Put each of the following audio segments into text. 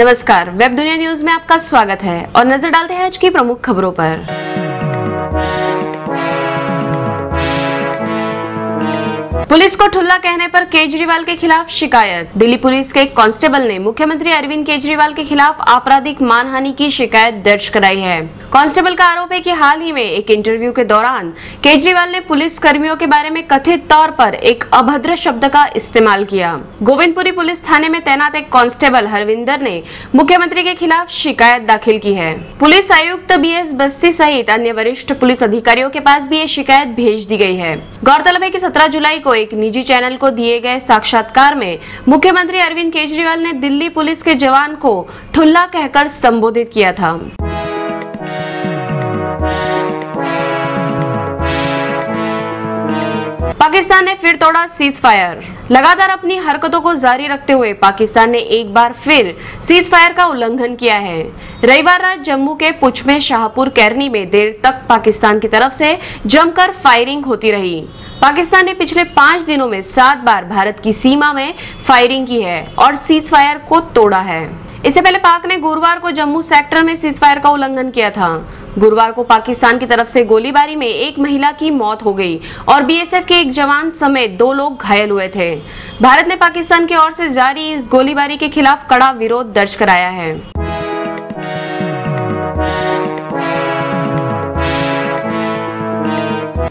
नमस्कार, वेब दुनिया न्यूज़ में आपका स्वागत है और नज़र डालते हैं आज की प्रमुख खबरों पर। पुलिस को ठुल्ला कहने पर केजरीवाल के खिलाफ शिकायत। दिल्ली पुलिस के एक कांस्टेबल ने मुख्यमंत्री अरविंद केजरीवाल के खिलाफ आपराधिक मानहानि की शिकायत दर्ज कराई है। कांस्टेबल का आरोप है कि हाल ही में एक इंटरव्यू के दौरान केजरीवाल ने पुलिस कर्मियों के बारे में कथित तौर पर एक अभद्र शब्द का इस्तेमाल किया। गोविंदपुरी पुलिस थाने में तैनात एक कांस्टेबल हरविंदर ने मुख्यमंत्री के खिलाफ शिकायत दाखिल की है। पुलिस आयुक्त बी एस बस्सी सहित अन्य वरिष्ठ पुलिस अधिकारियों के पास भी ये शिकायत भेज दी गई है। गौरतलब है की सत्रह जुलाई को एक निजी चैनल को दिए गए साक्षात्कार में मुख्यमंत्री अरविंद केजरीवाल ने दिल्ली पुलिस के जवान को ठुल्ला कहकर संबोधित किया था। पाकिस्तान ने फिर तोड़ा सीज फायर लगातार अपनी हरकतों को जारी रखते हुए पाकिस्तान ने एक बार फिर सीज फायर का उल्लंघन किया है। रविवार रात जम्मू के पुछ में शाहपुर कैरनी में देर तक पाकिस्तान की तरफ़ से जमकर फायरिंग होती रही। पाकिस्तान ने पिछले पाँच दिनों में सात बार भारत की सीमा में फायरिंग की है और सीज फायर को तोड़ा है। इससे पहले पाक ने गुरुवार को जम्मू सेक्टर में सीज फायर का उल्लंघन किया था। गुरुवार को पाकिस्तान की तरफ़ से गोलीबारी में एक महिला की मौत हो गई और बीएसएफ के एक जवान समेत दो लोग घायल हुए थे। भारत ने पाकिस्तान की ओर से जारी इस गोलीबारी के खिलाफ कड़ा विरोध दर्ज कराया है।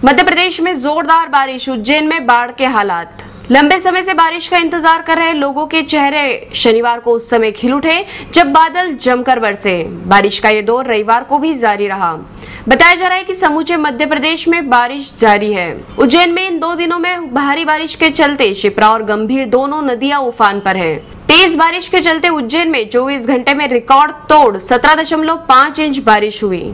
मध्य प्रदेश में जोरदार बारिश, उज्जैन में बाढ़ के हालात। लंबे समय से बारिश का इंतज़ार कर रहे लोगों के चेहरे शनिवार को उस समय खिल उठे, जब बादल जमकर बरसे। बारिश का ये दौर रविवार को भी जारी रहा। बताया जा रहा है कि समूचे मध्य प्रदेश में बारिश जारी है। उज्जैन में इन दो दिनों में भारी बारिश के चलते शिप्रा और गंभीर दोनों नदियाँ उफान पर हैं। तेज बारिश के चलते उज्जैन में 24 घंटे में रिकॉर्ड तोड़ 17.5 इंच बारिश हुई।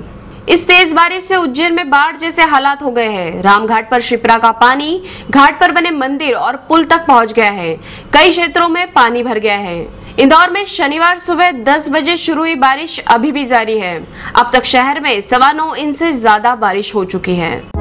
इस तेज बारिश से उज्जैन में बाढ़ जैसे हालात हो गए हैं। रामघाट पर शिप्रा का पानी, घाट पर बने मंदिर और पुल तक पहुँच गया है। कई क्षेत्रों में पानी भर गया है। इंदौर में शनिवार सुबह 10 बजे शुरू हुई बारिश अभी भी जारी है। अब तक शहर में सवा नौ इंच से ज़्यादा बारिश हो चुकी है।